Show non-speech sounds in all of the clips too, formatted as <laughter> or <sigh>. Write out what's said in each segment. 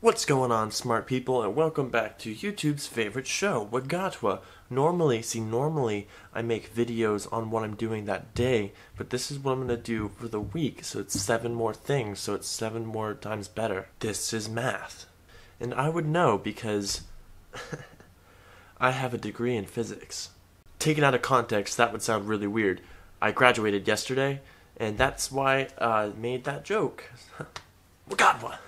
What's going on, smart people, and welcome back to YouTube's favorite show, Wagatwa. Normally, see, normally I make videos on what I'm doing that day, but this is what I'm going to do for the week, so it's seven more things, so it's seven more times better. This is math. And I would know because <laughs> I have a degree in physics. Taken out of context, that would sound really weird. I graduated yesterday, and that's why I made that joke. <laughs> Wagatwa!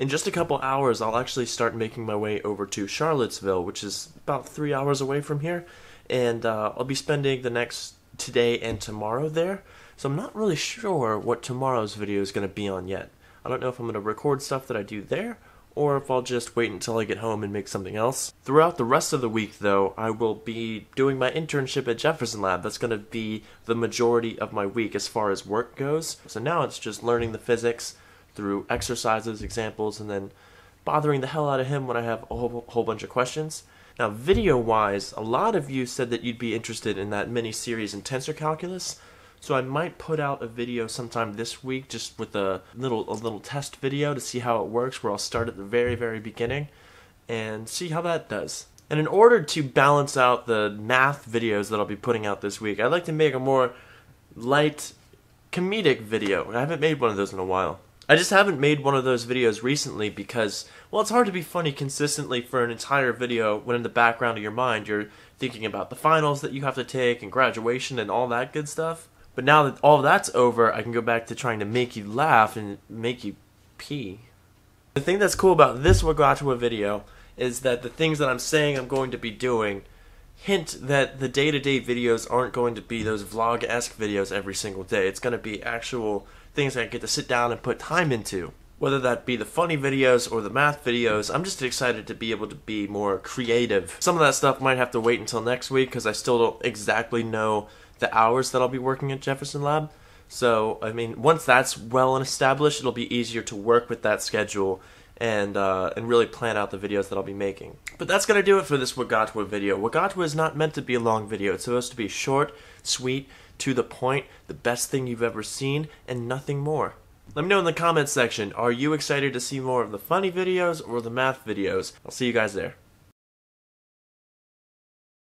In just a couple hours, I'll actually start making my way over to Charlottesville, which is about three hours away from here, and uh, I'll be spending the next today and tomorrow there. So I'm not really sure what tomorrow's video is going to be on yet. I don't know if I'm going to record stuff that I do there, or if I'll just wait until I get home and make something else. Throughout the rest of the week, though, I will be doing my internship at Jefferson Lab. That's going to be the majority of my week as far as work goes. So now it's just learning the physics through exercises, examples, and then bothering the hell out of him when I have a whole, whole bunch of questions. Now, video wise, a lot of you said that you'd be interested in that mini series in tensor calculus. So I might put out a video sometime this week just with a little a little test video to see how it works where I'll start at the very very beginning and see how that does. And in order to balance out the math videos that I'll be putting out this week, I'd like to make a more light comedic video. I haven't made one of those in a while. I just haven't made one of those videos recently because, well, it's hard to be funny consistently for an entire video when in the background of your mind you're thinking about the finals that you have to take and graduation and all that good stuff. But now that all that's over, I can go back to trying to make you laugh and make you pee. The thing that's cool about this Wagatwa video is that the things that I'm saying I'm going to be doing hint that the day-to-day videos aren't going to be those vlog-esque videos every single day. It's going to be actual things I get to sit down and put time into. Whether that be the funny videos or the math videos, I'm just excited to be able to be more creative. Some of that stuff might have to wait until next week because I still don't exactly know the hours that I'll be working at Jefferson Lab. So, I mean, once that's well and established, it'll be easier to work with that schedule and uh, and really plan out the videos that I'll be making. But that's gonna do it for this Wagatwa video. Wagatwa is not meant to be a long video. It's supposed to be short, sweet, to the point, the best thing you've ever seen, and nothing more. Let me know in the comments section, are you excited to see more of the funny videos or the math videos? I'll see you guys there.